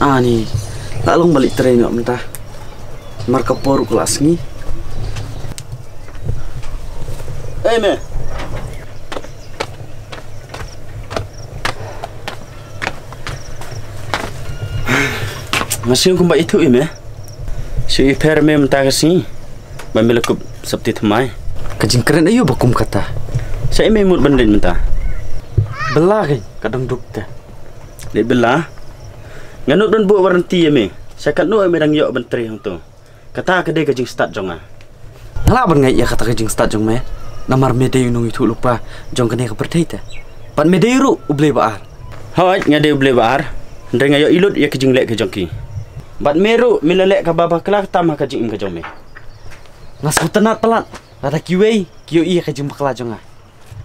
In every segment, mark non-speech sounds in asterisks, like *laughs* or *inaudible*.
Ah ni. Lalong balik train ngak mentah. Marka poru kelas ni. Eh me. *sighs* Masih aku mbak itu ini. Si iper me mentah kasi. Bambil aku sabti temai. Kajing keren ayo bakum kata. Saya me mut bandin mentah. Belah kan kadang dukta. Dek belah. Nganut dan buat waranti ya me. Saya kat nu me dang yok bentri hang tu. Kata ke dia kajing start jonga. Ngalak ban ngai ya kata kajing start jong me. Namar me nung itu lupa jong kene ke pertai ta. Pan me ru uble baar. Hoi ngade uble baar. Ndai ngayo ilut ya kajing lek ke jongki. Bat meru milalek ka baba kelak tamah kajing im ke jong me. Ngas kutenat pelat. Ada kiwei kiyo iya kajing bakla jonga.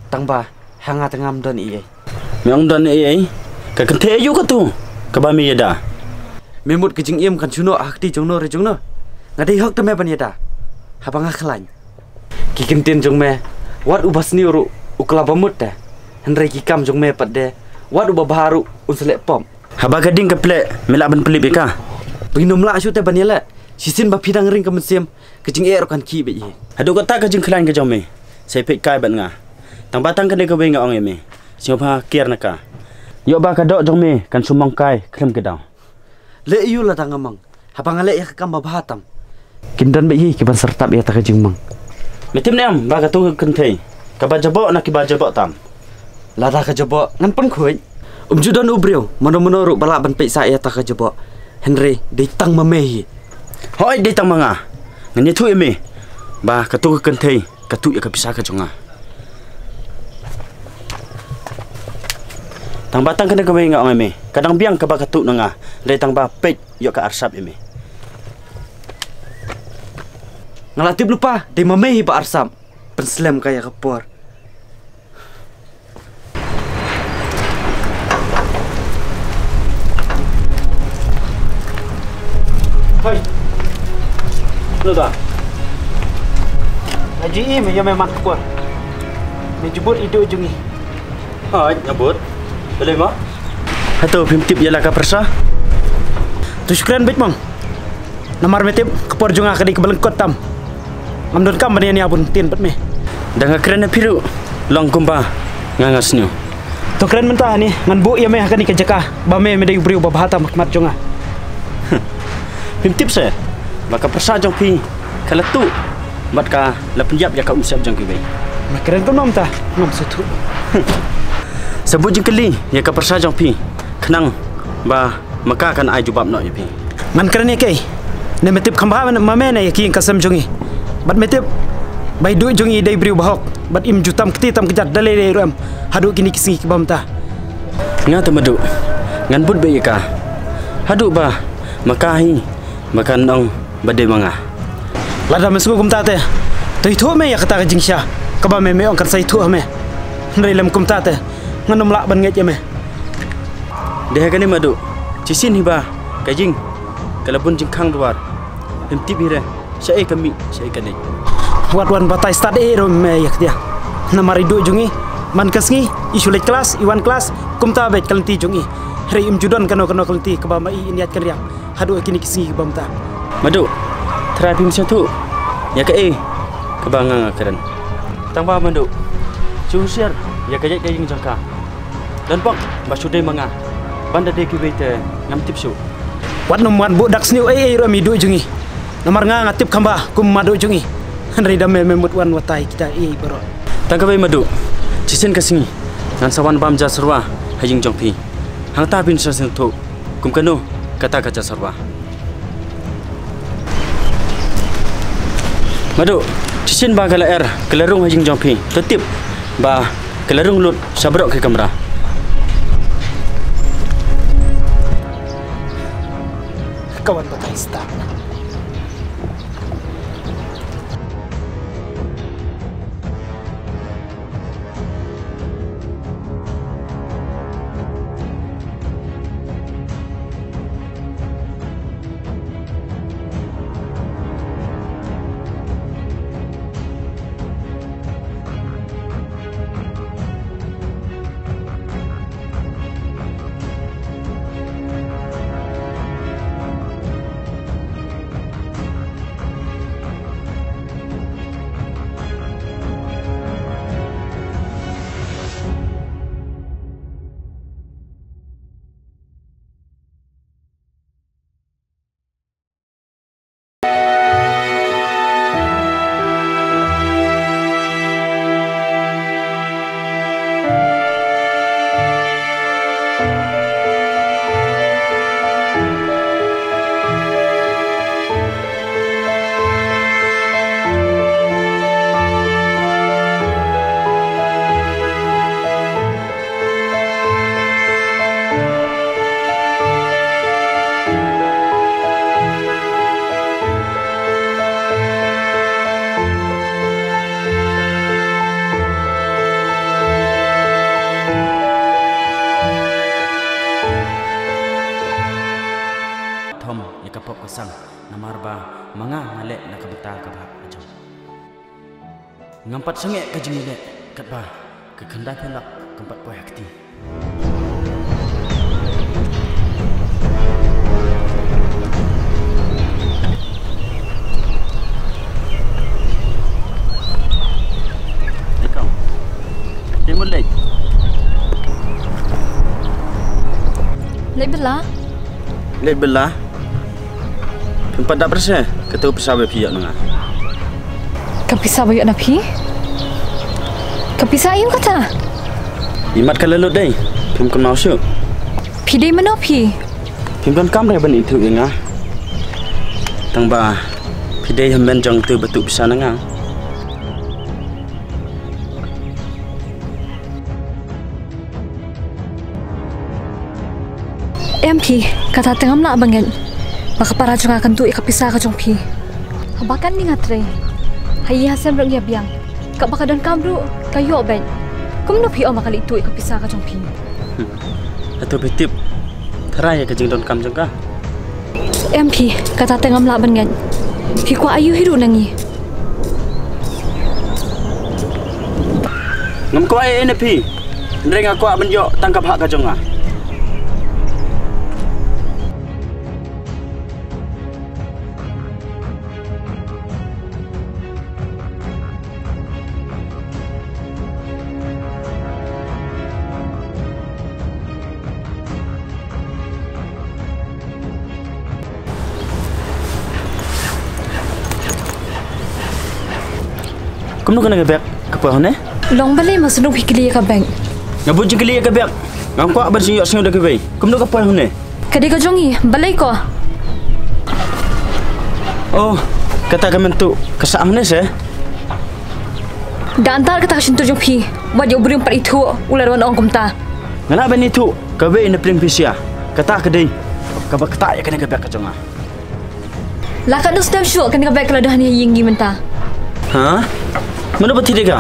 Tang ba hanga tengam don iya. Memang don iya. Ka kente ayu ka tu. Ka ba mi yada. Memut kajing im kan suno akti jongno re jongno. Ngadai hok teme ban yada. Haba ngaklan. Kikin tin jong me. Wat ubas ni uru ukla bamut ta. Henry kikam jong me pat de. Wat ubah baharu unselek pom. Haba gading ke plek melak ban pelip ka. Binum la asu te ban yela. Sisin ba pidang ring ke mesim. Kajing ero kan ki be ye. Hadu kata kajing klan ke jong me. Pek kai ban nga. Tang batang kene ke wenga ong me. Siapa kier naka. Yo ba ka dok jong me kan sumong kai krem ke daw. Le iyu la tang amang. Haba ngale ya kam ba bahatam. Kindan be ye ki ban sertap ya ta kajing mang. Metim nem ba ka tu kan thei. Ka ba jabo na ki ba jabo tam. La ta ka jabo ngan pun khoi. Um judan ubriu mono-mono ru bala ban pe sa ya ta ka jabo. Henry dei tang mamehi. Hoi dei tang manga. Ngani tu eme. Ba ka tu kan thei. Ka tu ya ka bisa ka jonga. Tang batang kena kawai ngak eme. Kadang biang ka ba ka tu nanga. Dei tang ba pet yo ka arsap eme. Ngalatib lupa, di mamehi ba arsam. Penslem kaya kapor. Hai. Lu dah. Haji ini yang memang kapor. Menjebut hidup jungi. Hai, nyebut. Boleh mak? Atau pimtip ialah ka persa? Tu syukran baik mang. Namar metip kapor junga kadi kebelengkot tam. Amdon kam bani ni abun tin pat me. Dah ngakren na piru. Long kumpa ngangas nyo. To kren mentah ni ngan bu ya me akan kejaka. Ba me me dai ba bahata makmat jonga. *laughs* Pimtip se. Maka persa jong pi. Kala tu bat ka la penjap ya ka umsap jong ki bai. Makren tu nom ta. Nom setu. *laughs* Sebut jeng keli ya ka persa jong pi. Kenang ba maka kan ai jubab no ya pi. Man kren ni kai. Ne metip khamba ma me na ya ki kasam jongi. Bat metip Bai du jongi dai briu bahok. Bat im jutam keti tam kejat dalai dai ruam. Hadu kini kisingi kibam ta Nga tu madu Ngan bud bai ka. Hadu ba Makahi Makan nong Bade manga Lada mesu kum ta te Tu itu me ya kata kajing sya Kaba me me ong kan sai tu me. Ndai lam kum ta te Ngan nom lak ban nget me Deh kani madu Cisin hiba Kajing Kalapun jingkang duar Hemtip hire Syai kami Syai kani Wat wan batai start e rom me yak dia Namari jungi Man kasngi Isu lek kelas Iwan kelas Kumta bet kalenti jungi Hari im judon kano kano kalenti Keba mai iniat kan riang Hadu kini kisngi kebam ta. Madu Terapi macam tu Ya ke eh Keba ngang akaran Tang ba madu Cuh siar Ya kajak kajing jangka Dan pok Basudai manga Banda de kibete Ngam tipsu Wat nomwan budak sniu eh eh rom idu jungi Nomor nga ngatip kamba kum madu jungi *laughs* Henry dah memut wan watai kita eh bro. Tangkap ai madu. Cisin kasing. Ngan sawan bam ja serwa hajing jongpi. Hang ta bin sasen tu. Kum kanu kata kaca serwa. Madu. Cisin ba kala er kelarung hajing jongpi. Tetip ba kelarung lut sabrok ke kamera. kawan está. ko sang na marba mga malek na kabata ka ba ajo. Ngampat sange ka jimile kat ba kakanda pelak kampat po yakti. Lebelah. Lebelah. Tempat tak bersih. Ketua pesawai pihak nengah. kapisa bayu na pi? Kapisa ayun kata. Imat kalau lu dai. Pim kan mau syuk. Pi dei mana pi? Pim kan kam dah ban itu inga. Tang ba. Pidai hemben jang tu betul bisa nengah. Em pi, kata tengam nak bangen. Baka para jung akan tu kapisa ka jung pi. Habakan ni ngatre. Hayi hasan rong ya biang. Kak baka dan kamru kayo ben. Kum no pi o makali tu kapisa ka jung pi. Atau betip. Terai ke jeng don kam jeng ka. Em pi, kata tengam nak bangen. Pi ko ayu hiru nangi. Ngam ko ai ne pi. Ndreng aku ak benjok tangkap hak ka jeng ah. Kamu kena gebek ke apa ne? Long balai masuk pi kili ka bank. Ngabut je kali gebek. Ngam ko ak ban sing yok sing dah gebek. Kamu ke apa ne? Kadi ka jongi, balai ko. Oh, kata kami tu kesak mana sih? Dan antar kata kasin tu jung pi. Wajib beri empat itu ular wan ong kumta. Ngala ben itu kabe ina pring pisia. Kata ke dei. Kaba kata ya kena gebek ke jonga. Lakat nu sedap syuk ka baik kalau dah ni yinggi menta. Ha? Mana betul dia?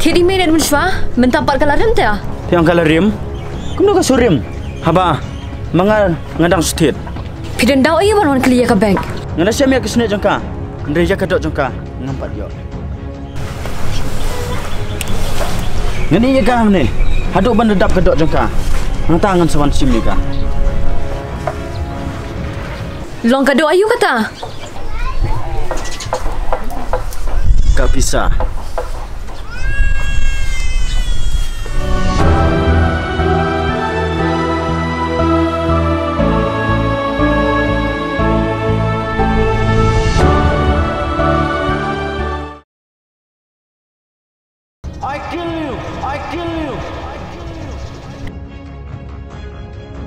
Tiada email dan menshwa, menta empat kala rem ta. Tiang kala rim. Kamu ka surim. Haba. Manga ngadang state. Pidan dau iya wan wan kali ka bank. Ngada siam ya kesini jengka. Ndre ja kadok jengka. Nampak dia. Ngani ya kah ni? Haduk ban dedap kadok jengka. Nang tangan sawan sim ni kah? Long kado ayu kata. Kak